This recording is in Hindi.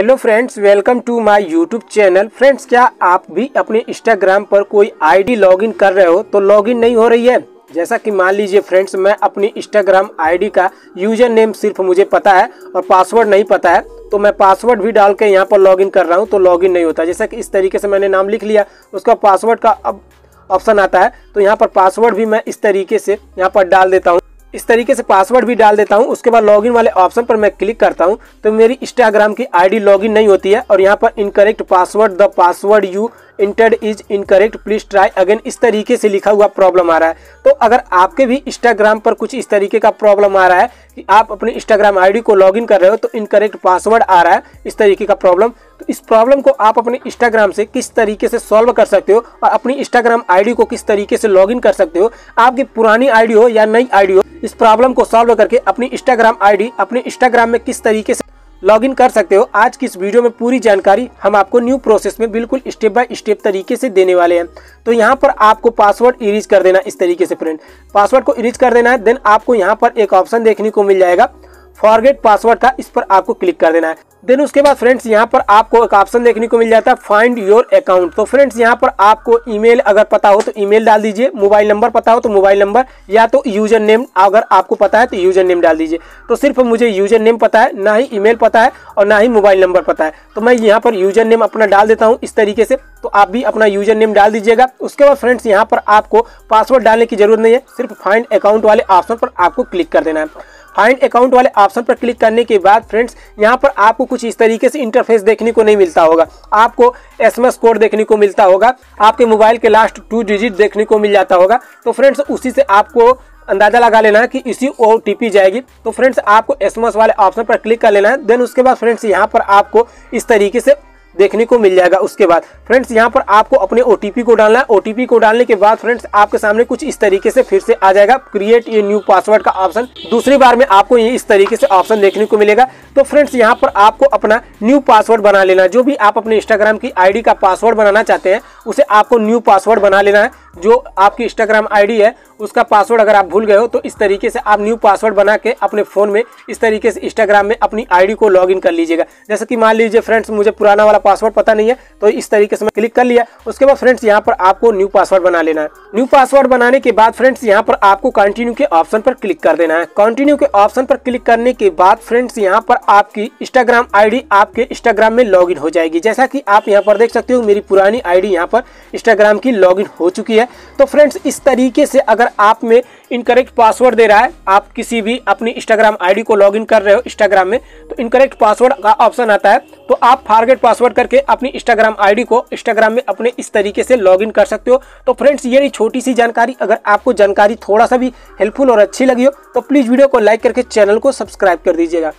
Hello friends welcome to my YouTube channel friends क्या आप भी अपने इंस्टाग्राम पर कोई आईडी लॉगिन कर रहे हो तो लॉगिन नहीं हो रही है? जैसा कि मान लीजिए फ्रेंड्स मैं अपनी इंस्टाग्राम आईडी का यूज़र नेम सिर्फ़ मुझे पता है और पासवर्ड नहीं पता है तो मैं पासवर्ड भी डाल के यहाँ पर लॉगिन कर रहा हूँ तो लॉगिन नहीं होता। जैसा कि इस तरीके से मैंने नाम लिख लिया, उसका पासवर्ड का अब ऑप्शन आता है तो यहाँ पर पासवर्ड भी मैं इस तरीके से यहाँ पर डाल देता हूँ। इस तरीके से पासवर्ड भी डाल देता हूँ। उसके बाद लॉगिन वाले ऑप्शन पर मैं क्लिक करता हूँ। तो मेरी इंस्टाग्राम की आईडी लॉगिन नहीं होती है और यहाँ पर incorrect password the password you entered is incorrect please try again इस तरीके से लिखा हुआ प्रॉब्लम आ रहा है। तो अगर आपके भी इंस्टाग्राम पर कुछ इस तरीके का प्रॉब्लम आ रहा है कि आप अपने इंस्टाग्राम आईडी को लॉगिन कर रहे हो तो इनकरेक्ट पासवर्ड आ रहा है इस तरीके का प्रॉब्लम तो इस प्रॉब्लम को आप अपने इंस्टाग्राम से किस तरीके से सॉल्व कर सकते हो और अपनी इंस्टाग्राम आईडी को किस तरीके से लॉगिन कर सकते हो। आपकी पुरानी आईडी हो या नई आईडी हो इस प्रॉब्लम को सॉल्व करके अपनी इंस्टाग्राम आईडी अपने इंस्टाग्राम में किस तरीके से लॉगिन कर सकते हो, आज की इस वीडियो में पूरी जानकारी हम आपको न्यू प्रोसेस में बिल्कुल स्टेप बाय स्टेप तरीके से देने वाले हैं। तो यहाँ पर आपको पासवर्ड इरीज कर देना इस तरीके से फ्रेंड पासवर्ड को इरीज कर देना है देन आपको यहाँ पर एक ऑप्शन देखने को मिल जाएगा। फॉरगेट पासवर्ड था, इस पर आपको क्लिक कर देना है। देन उसके बाद फ्रेंड्स यहाँ पर आपको एक ऑप्शन देखने को मिल जाता है फाइंड योर अकाउंट तो फ्रेंड्स यहाँ पर आपको ईमेल अगर पता हो तो ईमेल डाल दीजिए मोबाइल नंबर पता हो तो मोबाइल नंबर या तो यूज़र नेम अगर आपको पता है तो यूज़र नेम डाल दीजिए। तो सिर्फ़ मुझे यूज़र नेम पता है, ना ही ईमेल पता है और ना ही मोबाइल नंबर पता है। तो मैं यहाँ पर यूज़र नेम अपना डाल देता हूँ इस तरीके से। तो आप भी अपना यूज़र नेम डाल दीजिएगा। उसके बाद फ्रेंड्स यहाँ पर आपको पासवर्ड डालने की ज़रूरत नहीं है, सिर्फ़ फाइंड अकाउंट वाले ऑप्शन पर आपको क्लिक कर देना है। फाइंड अकाउंट वाले ऑप्शन पर क्लिक करने के बाद फ्रेंड्स यहाँ पर आपको कुछ इस तरीके से इंटरफेस देखने को नहीं मिलता होगा। आपको एसएमएस कोड देखने को मिलता होगा। आपके मोबाइल के लास्ट टू डिजिट देखने को मिल जाता होगा। तो फ्रेंड्स उसी से आपको अंदाज़ा लगा लेना है कि इसी ओ जाएगी। तो फ्रेंड्स आपको एसएमएस वाले ऑप्शन पर क्लिक कर लेना है। देन उसके बाद फ्रेंड्स यहाँ पर आपको इस तरीके से देखने को मिल जाएगा उसके बाद। फ्रेंड्स यहाँ पर आपको अपने ओटीपी को डालना है। ओ को डालने के बाद फ्रेंड्स आपके सामने कुछ इस तरीके से फिर से आ जाएगा। क्रिएट ये न्यू पासवर्ड का ऑप्शन दूसरी बार में आपको ये इस तरीके से ऑप्शन देखने को मिलेगा। तो फ्रेंड्स यहाँ पर आपको अपना न्यू पासवर्ड बना लेना जो भी आप अपने इंस्टाग्राम की आईडी का पासवर्ड बनाना चाहते हैं, उसे आपको न्यू पासवर्ड बना लेना है। जो आपकी इंस्टाग्राम आईडी है, उसका पासवर्ड अगर आप भूल गए हो तो इस तरीके से आप न्यू पासवर्ड बना के अपने फ़ोन में, इस तरीके से इंस्टाग्राम में अपनी आईडी को लॉगिन कर लीजिएगा। जैसे कि मान लीजिए फ्रेंड्स मुझे पुराना वाला पासवर्ड पता नहीं है तो इस तरीके से मैं क्लिक कर लिया, उसके बाद फ्रेंड्स यहाँ पर आपको न्यू पासवर्ड बना लेना है। न्यू पासवर्ड बनाने के बाद फ्रेंड्स यहाँ पर आपको कंटिन्यू के ऑप्शन पर क्लिक कर देना है। कंटिन्यू के ऑप्शन पर क्लिक करने के बाद फ्रेंड्स यहाँ पर आपकी इंस्टाग्राम आईडी आपके इंस्टाग्राम में लॉगिन हो जाएगी। जैसा कि आप यहाँ पर देख सकते हो, मेरी पुरानी आईडी यहाँ पर इंस्टाग्राम की लॉगिन हो चुकी है। तो फ्रेंड्स इस तरीके से अगर आप में इनकरेक्ट पासवर्ड दे रहा है, आप किसी भी अपनी इंस्टाग्राम आईडी को लॉगिन कर रहे हो इंस्टाग्राम में तो इनकरेक्ट पासवर्ड का ऑप्शन आता है। तो आप फारगेट पासवर्ड करके अपनी इंस्टाग्राम आईडी को इंस्टाग्राम में अपने इस तरीके से लॉगिन कर सकते हो। तो फ्रेंड्स ये छोटी सी जानकारी। अगर आपको जानकारी थोड़ा सा भी हेल्पफुल और अच्छी लगी हो तो प्लीज़ वीडियो को लाइक करके चैनल को सब्सक्राइब कर दीजिएगा।